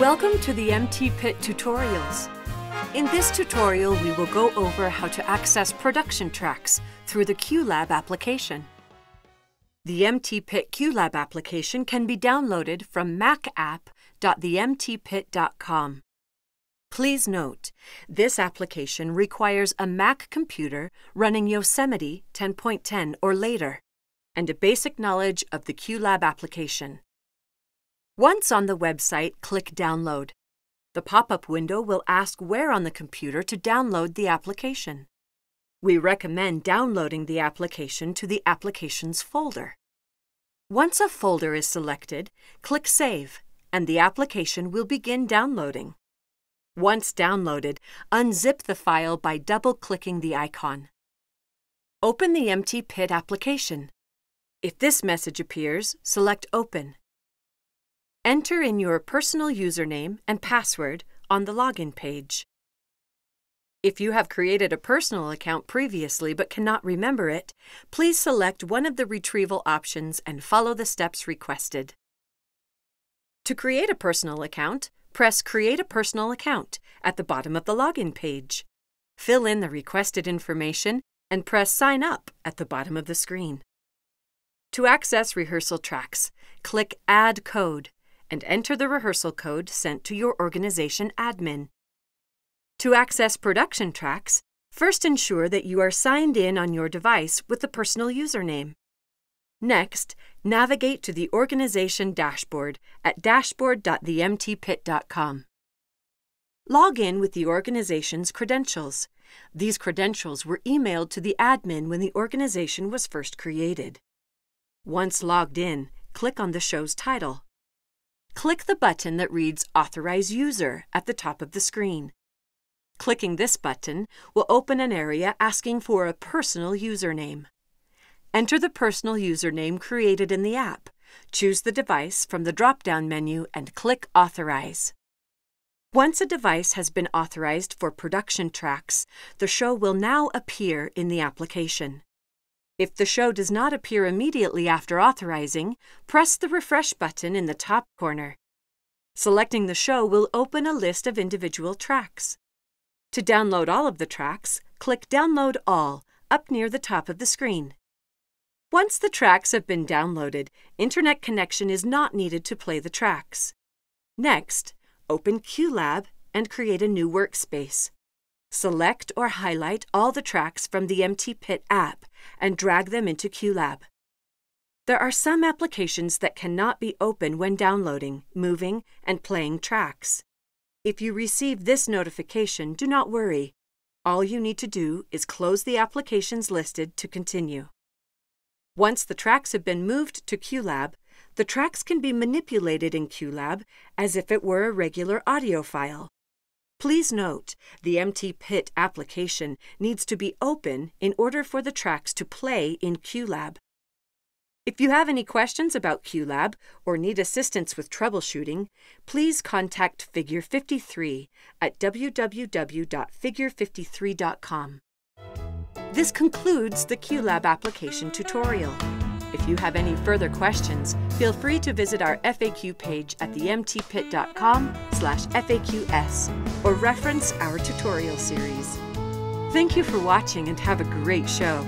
Welcome to the MT Pit tutorials. In this tutorial, we will go over how to access production tracks through the QLab application. The MT Pit QLab application can be downloaded from macapp.themtpit.com. Please note, this application requires a Mac computer running Yosemite 10.10 or later, and a basic knowledge of the QLab application. Once on the website, click Download. The pop-up window will ask where on the computer to download the application. We recommend downloading the application to the Applications folder. Once a folder is selected, click Save, and the application will begin downloading. Once downloaded, unzip the file by double-clicking the icon. Open the MT Pit application. If this message appears, select Open. Enter in your personal username and password on the login page. If you have created a personal account previously but cannot remember it, please select one of the retrieval options and follow the steps requested. To create a personal account, press Create a Personal Account at the bottom of the login page. Fill in the requested information and press Sign Up at the bottom of the screen. To access rehearsal tracks, click Add Code and enter the rehearsal code sent to your organization admin. To access production tracks, first ensure that you are signed in on your device with the personal username. Next, navigate to the organization dashboard at dashboard.themtpit.com. Log in with the organization's credentials. These credentials were emailed to the admin when the organization was first created. Once logged in, click on the show's title. Click the button that reads Authorize User at the top of the screen. Clicking this button will open an area asking for a personal username. Enter the personal username created in the app. Choose the device from the drop-down menu and click Authorize. Once a device has been authorized for production tracks, the show will now appear in the application. If the show does not appear immediately after authorizing, press the refresh button in the top corner. Selecting the show will open a list of individual tracks. To download all of the tracks, click Download All up near the top of the screen. Once the tracks have been downloaded, internet connection is not needed to play the tracks. Next, open QLab and create a new workspace. Select or highlight all the tracks from the MT Pit app and drag them into QLab. There are some applications that cannot be open when downloading, moving, and playing tracks. If you receive this notification, do not worry. All you need to do is close the applications listed to continue. Once the tracks have been moved to QLab, the tracks can be manipulated in QLab as if it were a regular audio file. Please note, the MT Pit application needs to be open in order for the tracks to play in QLab. If you have any questions about QLab or need assistance with troubleshooting, please contact Figure 53 at www.figure53.com. This concludes the QLab application tutorial. If you have any further questions, feel free to visit our FAQ page at themtpit.com slash FAQs or reference our tutorial series. Thank you for watching and have a great show.